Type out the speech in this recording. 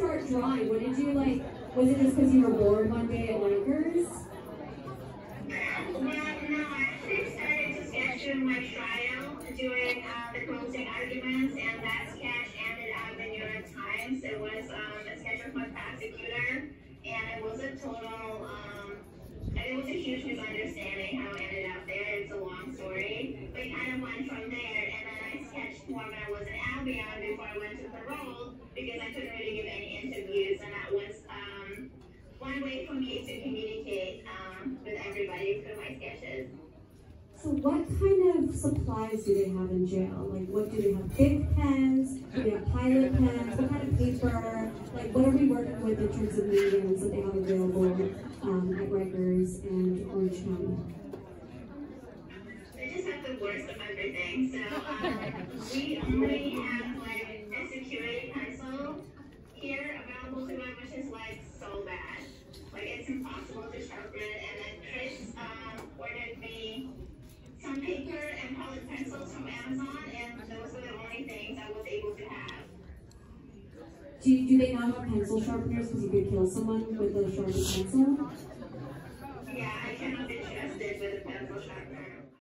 start drawing? What did you like? Was it just because you were bored one day at Rikers? Well, no, I actually started to sketch during my trial, doing uh, the closing arguments, and that sketch ended up in New York Times. It was um, a sketch of my prosecutor, and it was a total, um, and it was a huge misunderstanding how it ended up there. It's a long story, but it kind of went from there, and then I sketched more when I was in Albion before I went to parole, So what kind of supplies do they have in jail? Like what do they have? Big pens? Do they have pilot pens? What kind of paper? Like what are we working with in terms of mediums that they have available um, at Rikers and Orange County? They just have the worst of everything. So um, we only have Do, do they not have pencil sharpeners because you could kill someone with a sharpened pencil? Yeah, I cannot be trusted with a pencil sharpener.